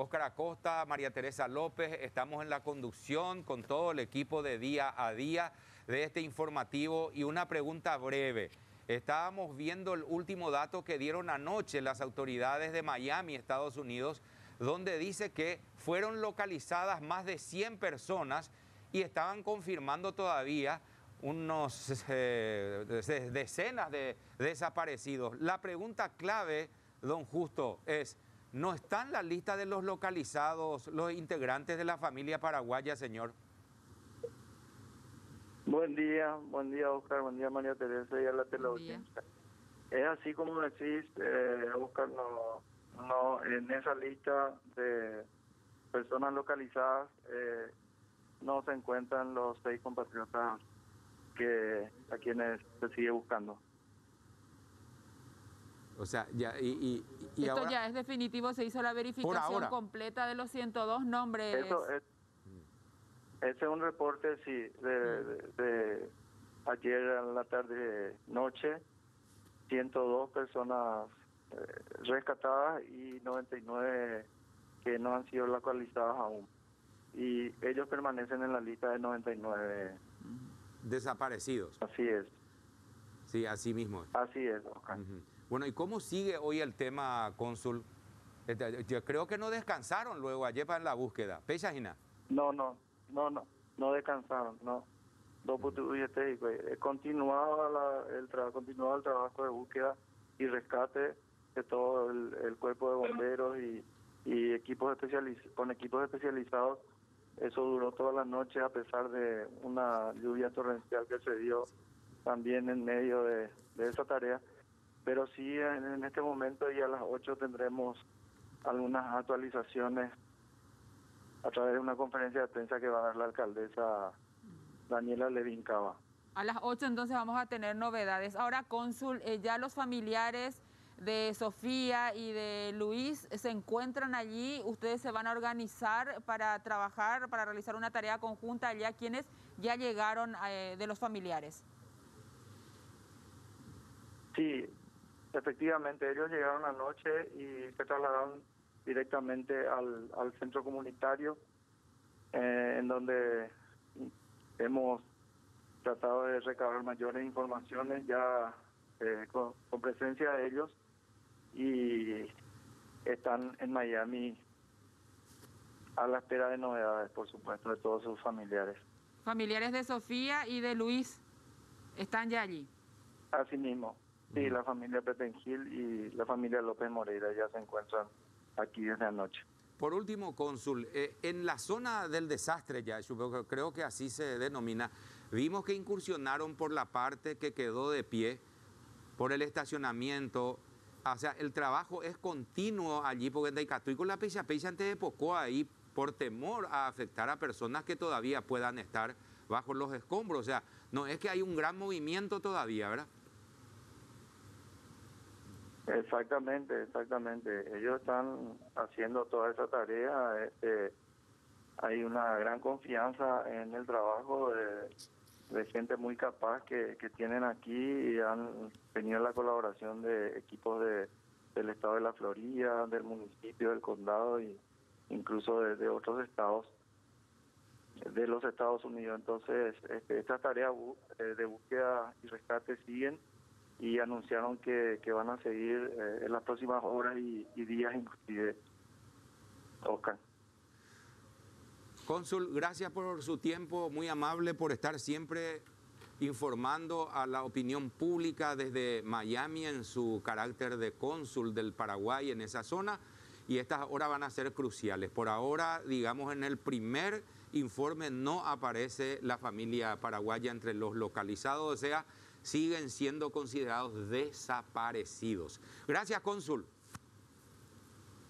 Óscar Acosta, María Teresa López, estamos en la conducción con todo el equipo de día a día de este informativo y una pregunta breve. Estábamos viendo el último dato que dieron anoche las autoridades de Miami, Estados Unidos, donde dice que fueron localizadas más de 100 personas y estaban confirmando todavía unos eh, decenas de desaparecidos. La pregunta clave, don Justo, es, ¿no está en la lista de los localizados los integrantes de la familia paraguaya, señor? Buen día, buen día Oscar, buen día María Teresa y a la teleaudiencia. Es así como decís, eh, Oscar, no, no, en esa lista de personas localizadas eh, no se encuentran los seis compatriotas que a quienes se sigue buscando. O sea, ya y, y, Esto ya es definitivo, se hizo la verificación completa de los 102 nombres. Eso es, ese es un reporte, sí, de, de, ayer en la tarde noche, 102 personas eh, rescatadas y 99 que no han sido localizadas aún. Y ellos permanecen en la lista de 99 desaparecidos. Así es. Sí, así mismo. Así es. Bueno, ¿y cómo sigue hoy el tema, cónsul? Este, yo creo que no descansaron luego ayer para la búsqueda. ¿Pecha, No, no, no, no, no descansaron, no. He continuado el trabajo, continuado el trabajo de búsqueda y rescate de todo el, cuerpo de bomberos y, equipos especializados, con equipos especializados eso duró toda la noche a pesar de una lluvia torrencial que se dio también en medio de, esa tarea. Pero sí, en, este momento y a las 8 tendremos algunas actualizaciones a través de una conferencia de prensa que va a dar la alcaldesa Daniela Levin Cava. A las 8 entonces vamos a tener novedades. Ahora, cónsul, eh, ya los familiares de Sofía y de Luis se encuentran allí, ustedes se van a organizar para trabajar, para realizar una tarea conjunta allá, quienes ya llegaron eh, de los familiares. Sí, efectivamente, ellos llegaron anoche y se trasladaron directamente al, centro comunitario, eh, en donde hemos tratado de recabar mayores informaciones ya eh, con presencia de ellos y están en Miami a la espera de novedades, por supuesto, de todos sus familiares. Familiares de Sofía y de Luis están ya allí. Así mismo. Sí, la familia Petengil y la familia López Moreira ya se encuentran aquí desde anoche. Por último, cónsul, eh, en la zona del desastre ya, yo creo que así se denomina, vimos que incursionaron por la parte que quedó de pie, por el estacionamiento, o sea, el trabajo es continuo allí, porque en con la Peixa Peixa antes de poco ahí, por temor a afectar a personas que todavía puedan estar bajo los escombros. O sea, no es que hay un gran movimiento todavía, ¿verdad? Exactamente, exactamente. Ellos están haciendo toda esa tarea. Este, hay una gran confianza en el trabajo de de gente muy capaz que, que tienen aquí y han tenido la colaboración de equipos de, del estado de la Florida, del municipio, del condado y incluso de, otros estados de los Estados Unidos. Entonces, este, estas tareas eh, de búsqueda y rescate siguen y anunciaron que, que van a seguir eh, en las próximas horas y, días inclusive. Oscar. Cónsul, gracias por su tiempo, muy amable por estar siempre informando a la opinión pública desde Miami en su carácter de cónsul del Paraguay en esa zona y estas horas van a ser cruciales. Por ahora, digamos, en el primer informe no aparece la familia paraguaya entre los localizados, o sea, siguen siendo considerados desaparecidos. Gracias, cónsul.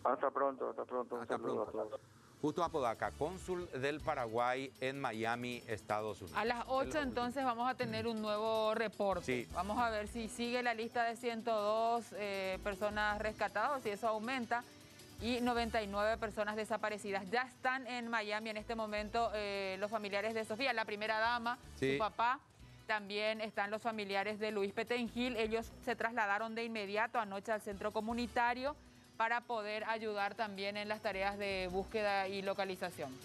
Hasta pronto, hasta pronto. Hasta pronto. Justo Apodaca, cónsul del Paraguay en Miami, Estados Unidos. A las 8 entonces vamos a tener un nuevo reporte. Vamos a ver si sigue la lista de 102 eh, personas rescatadas, si eso aumenta, y 99 personas desaparecidas. Ya están en Miami en este momento eh, los familiares de Sofía, la primera dama, su papá. También están los familiares de Luis Petengil. Ellos se trasladaron de inmediato anoche al centro comunitario para poder ayudar también en las tareas de búsqueda y localización.